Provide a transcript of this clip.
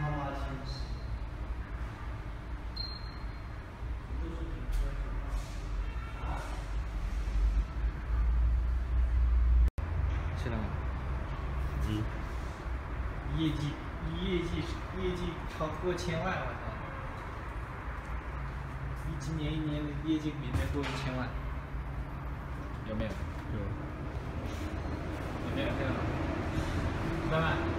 啊，行行。啊，是的，几，业绩业绩业绩超过千万，我操。一，今年一年的业绩每年过一千万，有没有？有。有没有这样。三万。